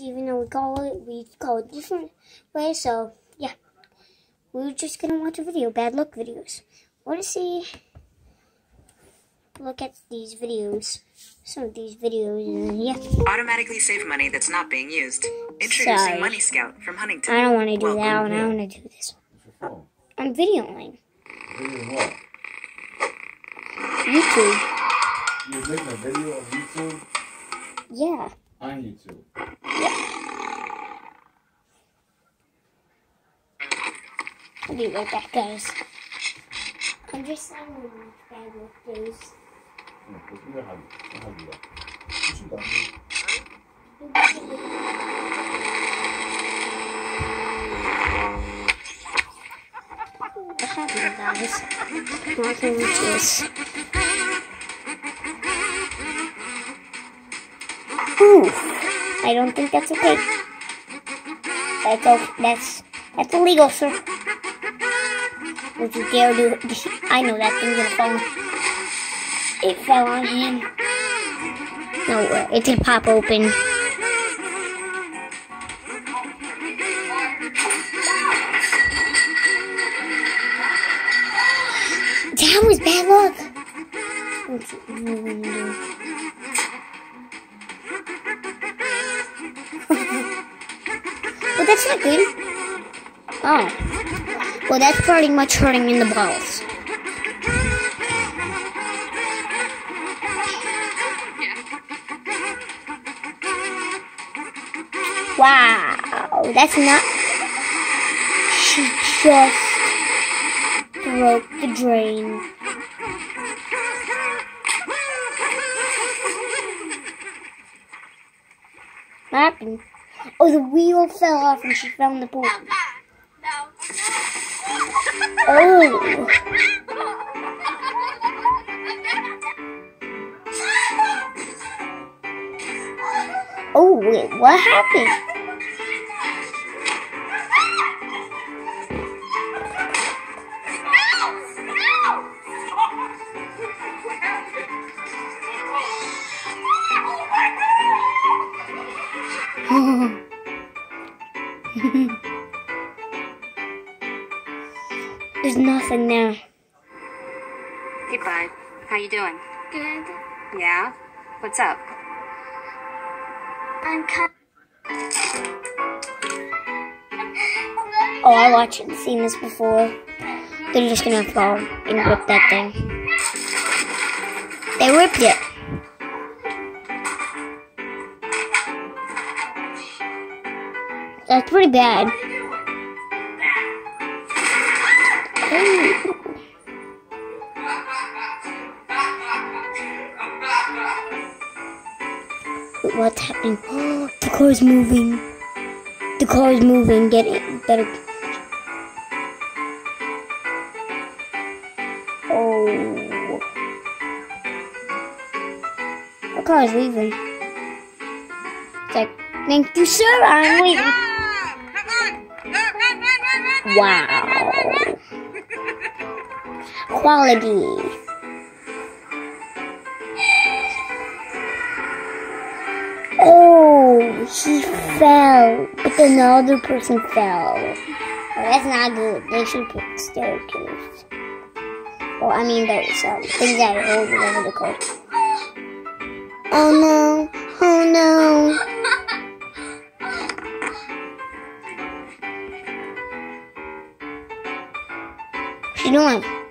even though we call it, we call it different way. So yeah, we are just gonna watch a video, bad luck videos. Want to see? Look at these videos. Some of these videos, and yeah. Automatically save money that's not being used. Introducing Sorry. Money Scout from Huntington. I don't want to do Welcome. that one. I want to do this. What's your phone? I'm videoing Video what? YouTube. You're making a video of YouTube Yeah. on YouTube. i be where that goes. I'm just signing my bag with those. What happened, guys? Nothing with this. Ooh, I don't think that's okay. That's, that's, that's illegal, sir. You dare do? I know that thing's gonna fall. It fell on him. No, it did pop open. That was bad luck. What's it even do? well, that's not good. Oh. Well, that's pretty much hurting in the balls. Wow, that's not. She just broke the drain. What happened? Oh, the wheel fell off and she fell in the pool. Oh. Oh, wait, what happened? What's up? I'm cut. Oh, I watched and seen this before. They're just gonna fall and rip that thing. They ripped it. That's pretty bad. Wait, What's happening? the car's moving. The car's moving. Get it. Better. Oh. The car is leaving. It's like, thank you, sir. I'm leaving. Wow. Quality. Oh, he fell, but then the other person fell. That's not good. They should put staircase. Well, I mean, there's um, things that are over over the court. Oh no! Oh no! You doing? Whee!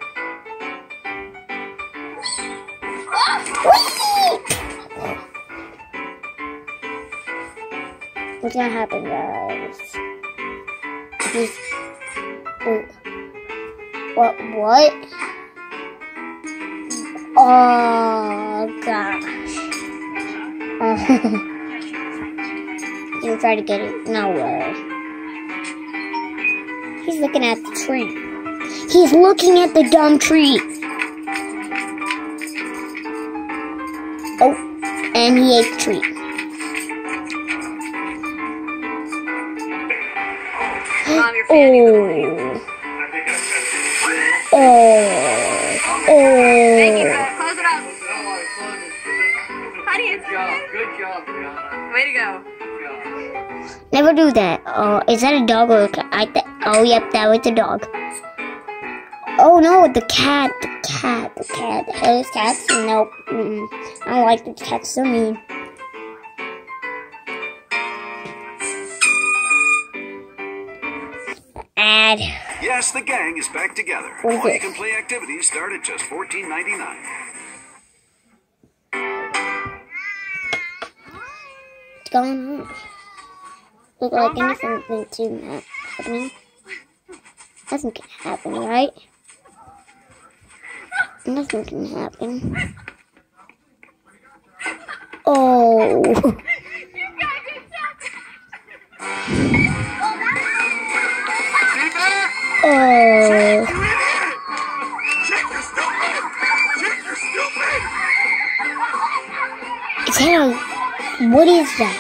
What's gonna happen, guys? Just, oh, what? What? Oh gosh! He'll try to get it. No way. He's looking at the tree. He's looking at the dumb tree. Oh, and he ate the tree. Break. Oh. Oh. Thank you, Oh. bud. Close it up. Honey, it's Good job, good job, Brianna. Way to go. Never do that. Oh, is that a dog or a cat? I th- oh, yep, that was a dog. Oh no, the cat, the cat, the cat. Hairless cats? Nope. Mm-mm. I don't like the cats. So mean. Ad. Yes, the gang is back together. What is All you can play activities start at just fourteen ninety nine. What's going on? Look like anything to not happening. Nothing can happen, right? Nothing can happen. Oh. Oh. A, what is that?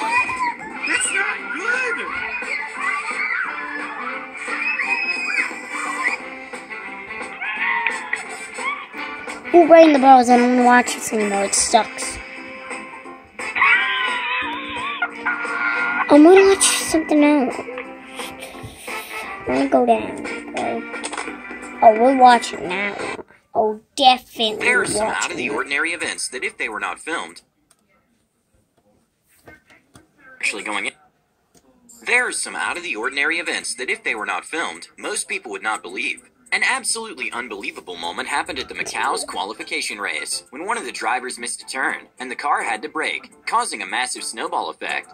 Who rang the bells? I don't watch this anymore. It sucks. I'm gonna watch something else. I'm gonna go down. Oh, we're watching now. Oh, definitely. There are some out of the ordinary events that, if they were not filmed, actually going in. There are some out of the ordinary events that, if they were not filmed, most people would not believe. An absolutely unbelievable moment happened at the Macau's qualification race when one of the drivers missed a turn and the car had to brake, causing a massive snowball effect.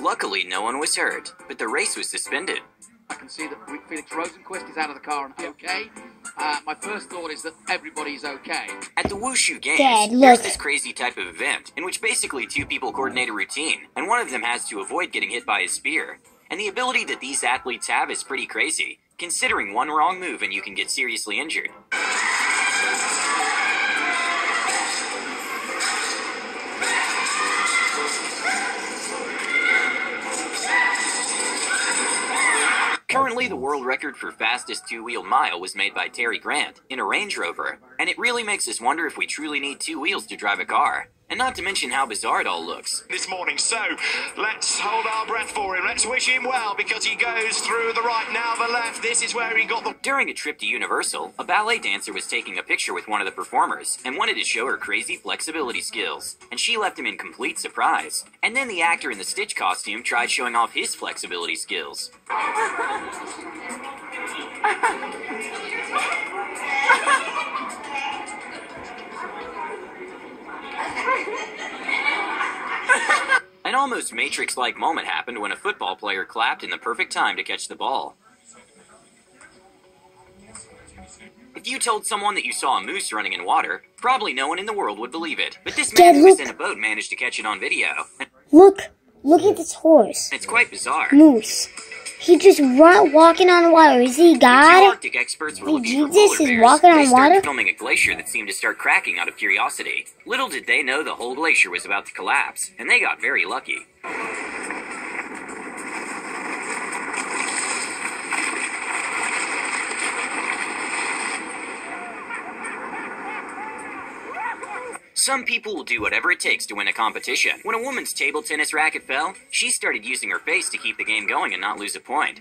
Luckily, no one was hurt, but the race was suspended. I can see that Felix Rosenqvist is out of the car and okay. Uh, my first thought is that everybody's okay. At the Wushu Games, Dad, there's this crazy type of event in which basically two people coordinate a routine, and one of them has to avoid getting hit by a spear. And the ability that these athletes have is pretty crazy, considering one wrong move and you can get seriously injured. Currently, the world record for fastest two wheeled mile was made by Terry Grant in a Range Rover, and it really makes us wonder if we truly need two wheels to drive a car. And not to mention how bizarre it all looks. this morning. So let's hold our breath for him. Let's wish him well because he goes through the right now the left. This is where he got the During a trip to Universal, a ballet dancer was taking a picture with one of the performers and wanted to show her crazy flexibility skills, and she left him in complete surprise. And then the actor in the Stitch costume tried showing off his flexibility skills. An almost Matrix like moment happened when a football player clapped in the perfect time to catch the ball. If you told someone that you saw a moose running in water, probably no one in the world would believe it. But this man Dad, who was in a boat managed to catch it on video. Look, look at this horse. It's quite bizarre. Moose. He just run, walking on water. Is he God? Arctic experts were Hey, Jesus is walking on water? filming a glacier that seemed to start cracking out of curiosity. Little did they know the whole glacier was about to collapse, and they got very lucky. Some people will do whatever it takes to win a competition. When a woman's table tennis racket fell, she started using her face to keep the game going and not lose a point.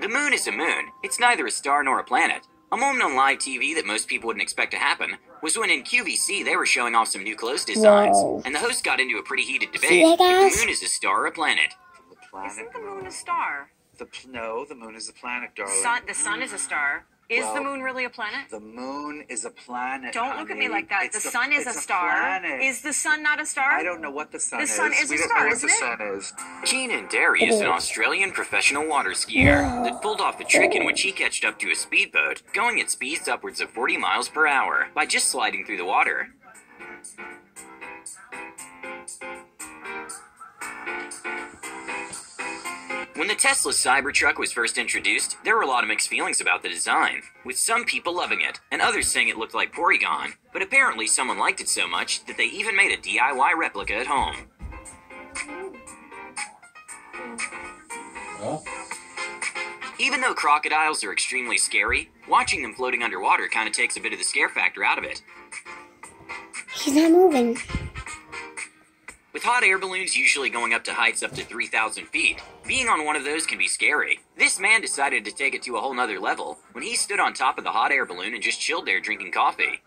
The moon is a moon. It's neither a star nor a planet. A moment on live TV that most people wouldn't expect to happen was when in QVC they were showing off some new clothes designs, Whoa. and the host got into a pretty heated debate See if the moon is a star or a planet. The planet. Isn't the moon a star? The pl- no, the moon is a planet, darling. Sun, the sun is a star. Is the moon really a planet? The moon is a planet. Don't look at me like that. It's the sun is a star. planet. Is the sun not a star? I don't know what the sun The is. The sun is a we don't star, know what isn't the it? sun is. Gene Derry is an oh. Australian professional water skier that pulled off a trick in which he catched up to a speedboat, going at speeds upwards of 40 miles per hour by just sliding through the water. When the Tesla Cybertruck was first introduced, there were a lot of mixed feelings about the design, with some people loving it and others saying it looked like Porygon. But apparently, someone liked it so much that they even made a DIY replica at home. Ja. Even though crocodiles are extremely scary, watching them floating underwater kind of takes a bit of the scare factor out of it. He's not moving. With hot air balloons usually going up to heights up to 3,000 feet, being on one of those can be scary. This man decided to take it to a whole nother level when he stood on top of the hot air balloon and just chilled there drinking coffee.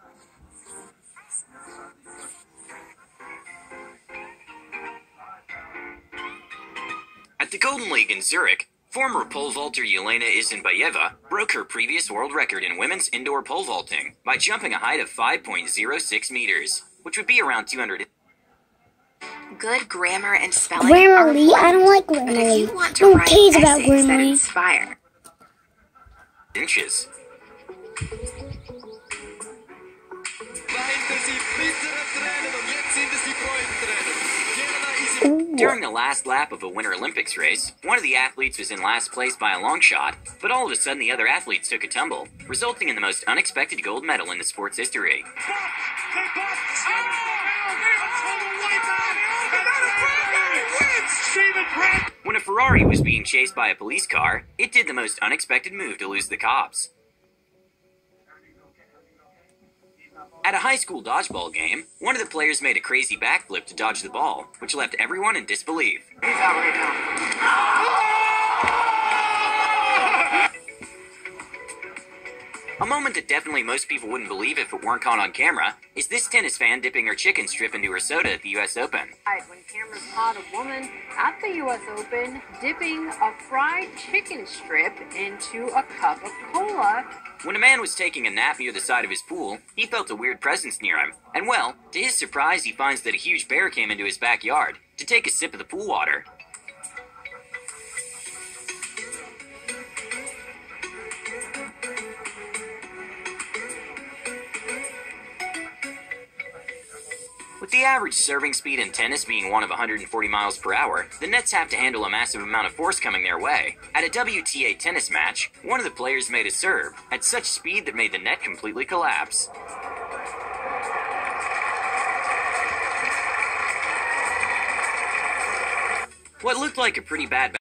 At the Golden League in Zurich, former pole vaulter Yelena Isinbayeva broke her previous world record in women's indoor pole vaulting by jumping a height of 5.06 meters, which would be around 200. Good grammar and spelling. Grammarly? I don't like But if Grammarly. you want to Who write cares about essays that Grammarly? inspire, inches. During the last lap of a Winter Olympics race, one of the athletes was in last place by a long shot, but all of a sudden the other athletes took a tumble, resulting in the most unexpected gold medal in the sport's history. When a Ferrari was being chased by a police car, it did the most unexpected move to lose the cops. At a high school dodgeball game, one of the players made a crazy backflip to dodge the ball, which left everyone in disbelief. A moment that definitely most people wouldn't believe if it weren't caught on camera is this tennis fan dipping her chicken strip into her soda at the US Open. When cameras caught a woman at the U.S. Open dipping a fried chicken strip into a cup of cola. When a man was taking a nap near the side of his pool, he felt a weird presence near him. And well, to his surprise, he finds that a huge bear came into his backyard to take a sip of the pool water. With the average serving speed in tennis being one of 140 miles per hour, the Nets have to handle a massive amount of force coming their way. At a WTA tennis match, one of the players made a serve at such speed that made the net completely collapse. What looked like a pretty bad